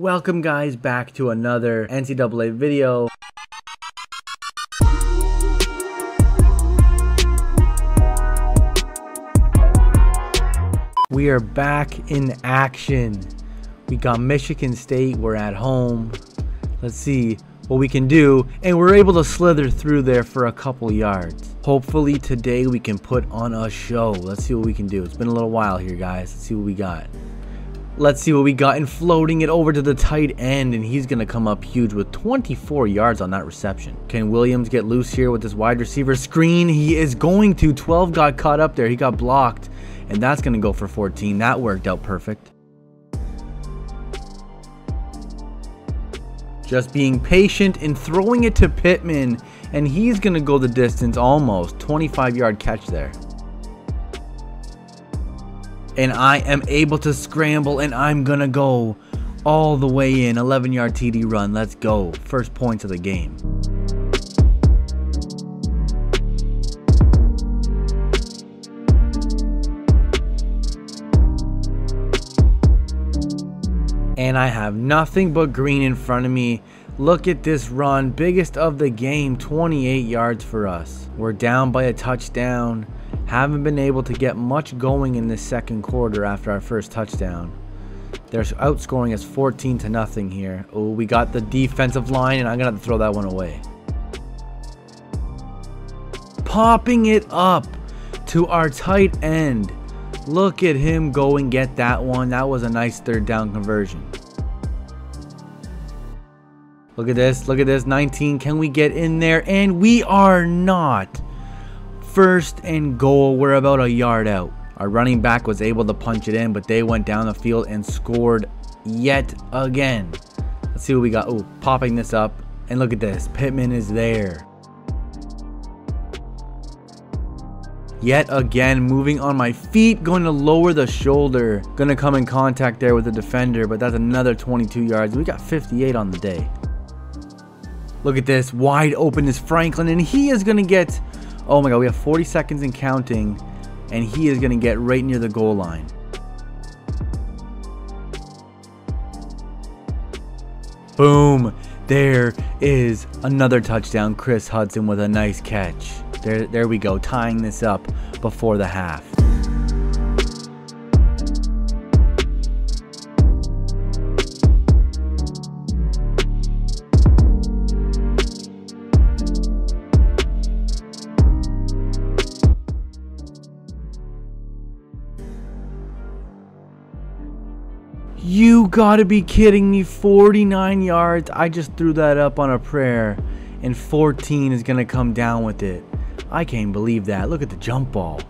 Welcome guys back to another NCAA video. We are back in action. We got Michigan State, we're at home. Let's see what we can do. And we're able to slither through there for a couple yards. Hopefully today we can put on a show. Let's see what we can do. It's been a little while here guys. Let's see what we got. Let's see what we got and floating it over to the tight end and he's going to come up huge with 24 yards on that reception. Can Williams get loose here with this wide receiver screen? He is going to. 12 got caught up there. He got blocked and that's going to go for 14. That worked out perfect. Just being patient and throwing it to Pittman and he's going to go the distance almost. 25 yard catch there and I am able to scramble and I'm gonna go all the way in. 11 yard TD run. Let's go. First points of the game. And I have nothing but green in front of me. Look at this run, biggest of the game, 28 yards for us. We're down by a touchdown. Haven't been able to get much going in this second quarter after our first touchdown. They're outscoring us 14 to nothing here. Oh, we got the defensive line, and I'm going to have to throw that one away. Popping it up to our tight end. Look at him go and get that one. That was a nice third down conversion. Look at this. Look at this. 19. Can we get in there? And we are not. First and goal, we're about a yard out. Our running back was able to punch it in, but they went down the field and scored yet again. Let's see what we got. Oh, popping this up. And look at this. Pittman is there. Yet again, moving on my feet, going to lower the shoulder. Gonna come in contact there with the defender, but that's another 22 yards. We got 58 on the day. Look at this. Wide open is Franklin, and he is gonna get Oh my god, we have 40 seconds and counting, and he is going to get right near the goal line. Boom! There is another touchdown. Kris Hutson with a nice catch. There, there we go, tying this up before the half. Gotta be kidding me. 49 yards. I just threw that up on a prayer. And 14 is gonna come down with it. I can't believe that. Look at the jump ball.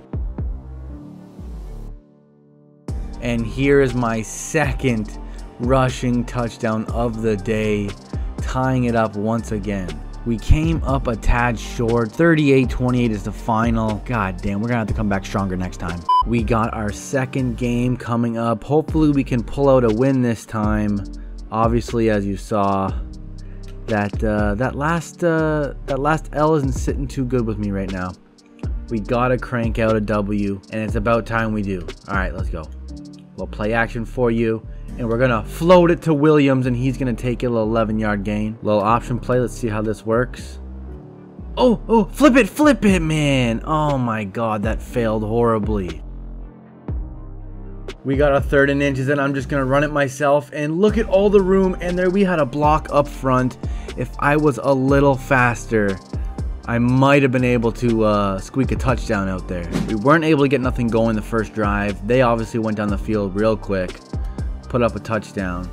And here is my second rushing touchdown of the day, tying it up once again. We came up a tad short. 38-28 is the final. God damn, we're gonna have to come back stronger next time. We got our second game coming up. Hopefully we can pull out a win this time. Obviously, as you saw, that uh, that last uh, that last L isn't sitting too good with me right now. We gotta crank out a W, and it's about time we do. All right, let's go. We'll play action for you and we're gonna float it to Williams and he's gonna take a little 11 yard gain. Little option play let's see how this works. Oh oh flip it flip it man. Oh my god that failed horribly. We got a third and inches and I'm just gonna run it myself and look at all the room and there we had a block up front. If I was a little faster I might have been able to uh, squeak a touchdown out there. We weren't able to get nothing going the first drive. They obviously went down the field real quick put up a touchdown.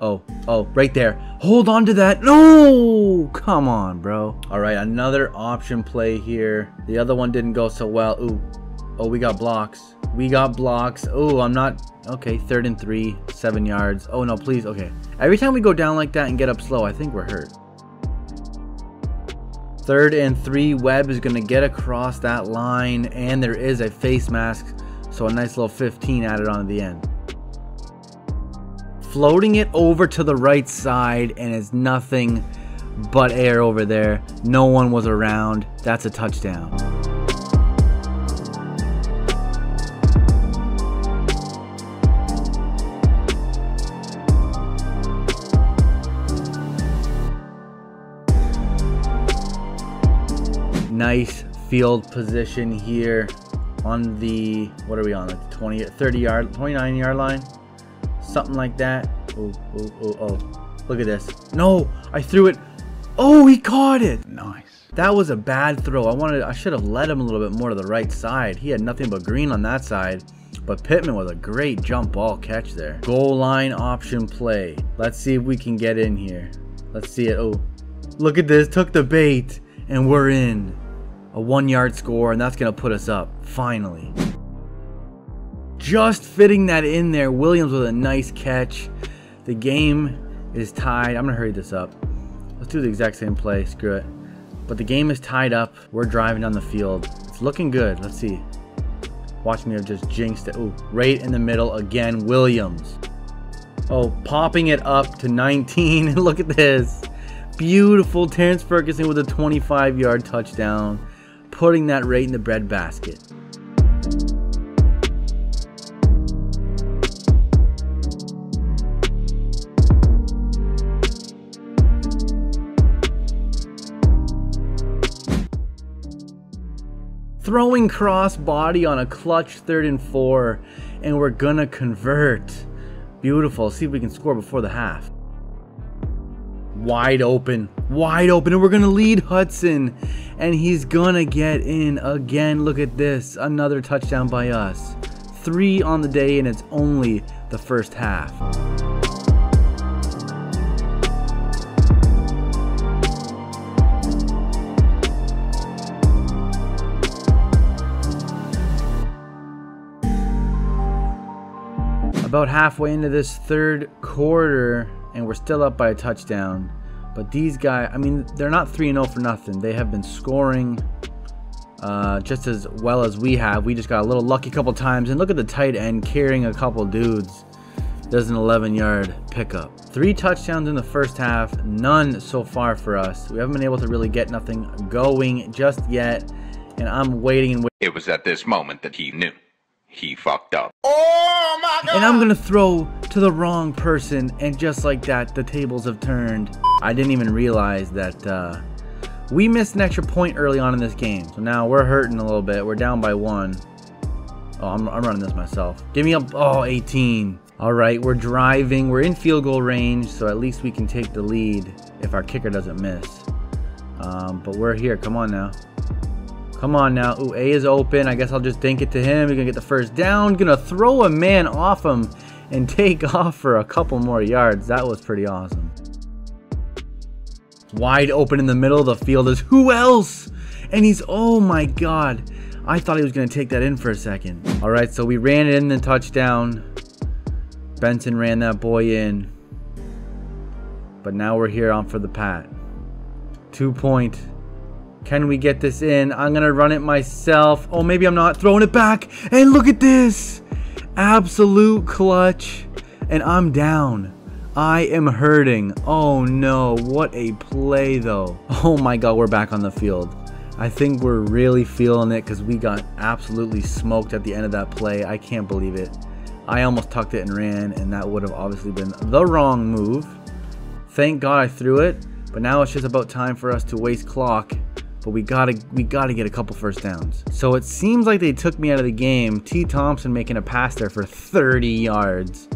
Oh, oh, right there. Hold on to that. No! Come on, bro. All right, another option play here. The other one didn't go so well. Ooh. Oh, we got blocks. We got blocks. Oh, I'm not... Okay, third and three, seven yards. Oh, no, please. Okay. Every time we go down like that and get up slow, I think we're hurt. Third and three, Webb is going to get across that line, and there is a face mask, so a nice little 15 added on the end floating it over to the right side and it's nothing but air over there. No one was around. That's a touchdown. Nice field position here on the, what are we on, the 20, 30 yard, 29 yard line? Something like that. Oh, oh, oh, oh. Look at this. No, I threw it. Oh, he caught it. Nice. That was a bad throw. I wanted, I should have led him a little bit more to the right side. He had nothing but green on that side. But Pittman was a great jump ball catch there. Goal line option play. Let's see if we can get in here. Let's see it. Oh, look at this. Took the bait and we're in. A one yard score and that's going to put us up. Finally. Just fitting that in there. Williams with a nice catch. The game is tied. I'm going to hurry this up. Let's do the exact same play. Screw it. But the game is tied up. We're driving down the field. It's looking good. Let's see. Watch me have just jinxed it. Ooh, right in the middle again. Williams. Oh, popping it up to 19. Look at this. Beautiful Terrance Ferguson with a 25 yard touchdown. Putting that right in the bread throwing cross body on a clutch third and four, and we're gonna convert. Beautiful. See if we can score before the half. Wide open, wide open, and we're gonna lead Hutson, and he's gonna get in again. Look at this, another touchdown by us. Three on the day, and it's only the first half. About halfway into this third quarter and we're still up by a touchdown. But these guys, I mean, they're not 3 0 for nothing. They have been scoring uh, just as well as we have. We just got a little lucky a couple times. And look at the tight end carrying a couple dudes. Does an 11 yard pickup. Three touchdowns in the first half, none so far for us. We haven't been able to really get nothing going just yet. And I'm waiting and waiting. It was at this moment that he knew he fucked up. Oh my god! And I'm gonna throw to the wrong person, and just like that, the tables have turned. I didn't even realize that uh, we missed an extra point early on in this game. So now we're hurting a little bit. We're down by one. Oh, I'm, I'm running this myself. Give me a, oh, 18. All right, we're driving. We're in field goal range, so at least we can take the lead if our kicker doesn't miss. Um, but we're here. Come on now. Come on now. Ooh, A is open. I guess I'll just dink it to him. He's going to get the first down. Going to throw a man off him and take off for a couple more yards. That was pretty awesome. Wide open in the middle of the field is who else? And he's, oh my God. I thought he was going to take that in for a second. All right, so we ran it in the touchdown. Benson ran that boy in. But now we're here on for the pat. Two point can we get this in? I'm to run it myself. Oh, maybe I'm not throwing it back. And look at this. Absolute clutch. And I'm down. I am hurting. Oh no, what a play though. Oh my god, we're back on the field. I think we're really feeling it because we got absolutely smoked at the end of that play. I can't believe it. I almost tucked it and ran, and that would have obviously been the wrong move. Thank God I threw it, but now it's just about time for us to waste clock but we gotta we gotta get a couple first downs. So it seems like they took me out of the game. T. Thompson making a pass there for 30 yards.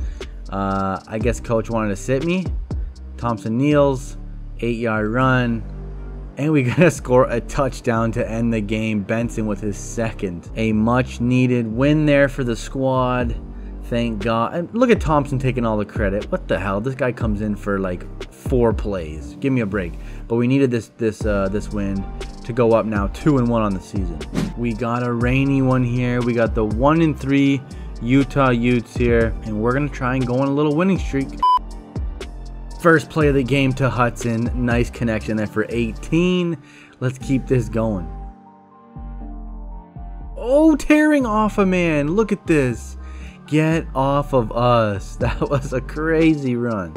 Uh, I guess coach wanted to sit me. Thompson kneels, eight yard run, and we gotta score a touchdown to end the game. Benson with his second. A much needed win there for the squad. Thank God. And look at Thompson taking all the credit. What the hell? This guy comes in for like four plays. Give me a break. But we needed this this uh, this win to go up now two and one on the season. We got a rainy one here. We got the one and three Utah Utes here, and we're gonna try and go on a little winning streak. First play of the game to Hutson. Nice connection there for 18. Let's keep this going. Oh, tearing off a man. Look at this. Get off of us. That was a crazy run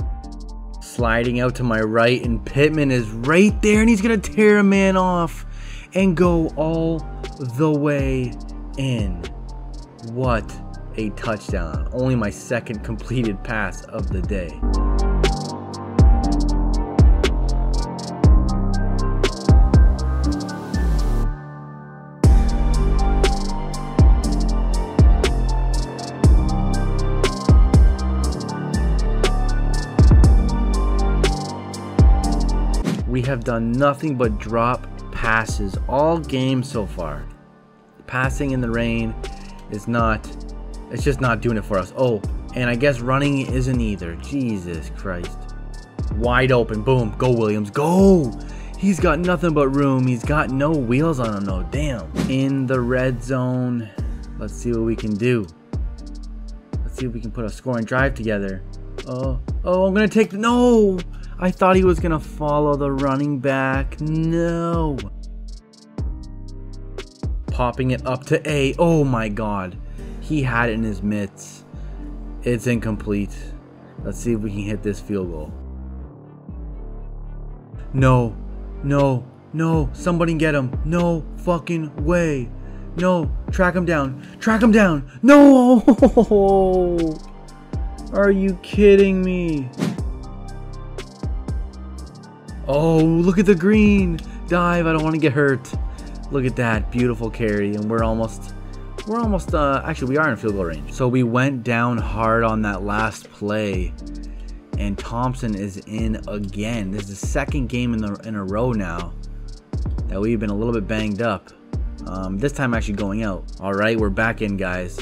sliding out to my right, and Pittman is right there, and he's going to tear a man off and go all the way in. What a touchdown. Only my second completed pass of the day. We have done nothing but drop passes all game so far. Passing in the rain is not, it's just not doing it for us. Oh, and I guess running isn't either. Jesus Christ. Wide open. Boom. Go, Williams. Go. He's got nothing but room. He's got no wheels on him, no. Damn. In the red zone. Let's see what we can do. Let's see if we can put a scoring drive together. Oh, oh, I'm going to take the... No! I thought he was going to follow the running back. No. Popping it up to A. Oh, my God. He had it in his mitts. It's incomplete. Let's see if we can hit this field goal. No, no, no, somebody get him. No fucking way. No, track him down. Track him down. No! Are you kidding me? Oh, look at the green. Dive, I don't want to get hurt. Look at that, beautiful carry. And we're almost, we're almost, uh, actually we are in field goal range. So we went down hard on that last play and Thompson is in again. This is the second game in the in a row now that we've been a little bit banged up. Um, this time actually going out. All right, we're back in, guys.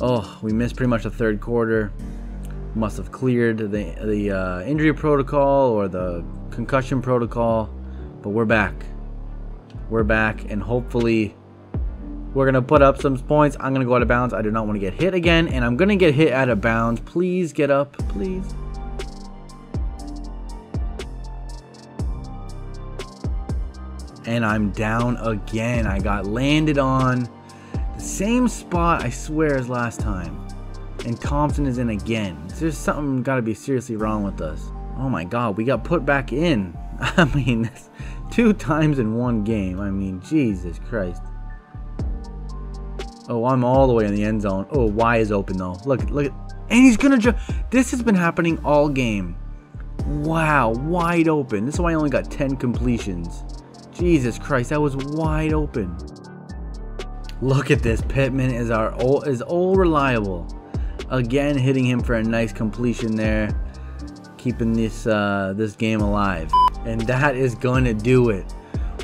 Oh, we missed pretty much the third quarter. Must have cleared the the uh, injury protocol or the concussion protocol, but we're back. We're back, and hopefully we're gonna put up some points. I'm gonna go out of bounds. I do not want to get hit again, and I'm gonna get hit out of bounds. Please get up, please. and I'm down again. I got landed on the same spot, I swear, as last time. And Thompson is in again. There's something got to be seriously wrong with us. Oh my god, we got put back in. I mean, two times in one game. I mean, Jesus Christ. Oh, I'm all the way in the end zone. Oh, Y is open though. Look, look and he's gonna jump. This has been happening all game. Wow, wide open. This is why I only got 10 completions. Jesus Christ, that was wide open. Look at this. Pittman is our old, is all reliable. Again, hitting him for a nice completion there, keeping this uh, this game alive. And that is going to do it.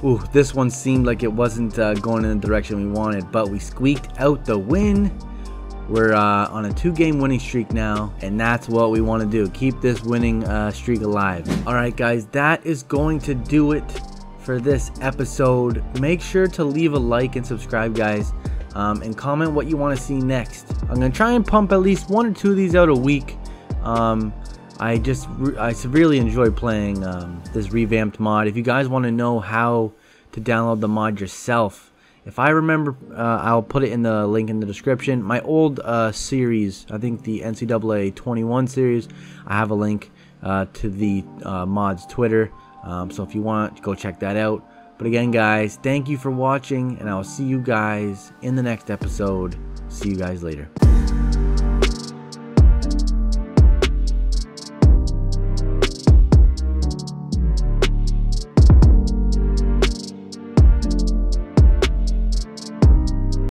Ooh, this one seemed like it wasn't uh, going in the direction we wanted, but we squeaked out the win. We're uh, on a two-game winning streak now, and that's what we want to do. Keep this winning uh, streak alive. All right, guys, that is going to do it for this episode. Make sure to leave a like and subscribe, guys, um, and comment what you want to see next. I'm gonna try and pump at least one or two of these out a week. Um, I just I severely enjoy playing um, this revamped mod. If you guys want to know how to download the mod yourself, if I remember, uh, I'll put it in the link in the description. My old uh, series, I think the NCAA 21 series, I have a link uh, to the uh, mod's Twitter. Um, so if you want, go check that out. But again, guys, thank you for watching, and I will see you guys in the next episode. See you guys later.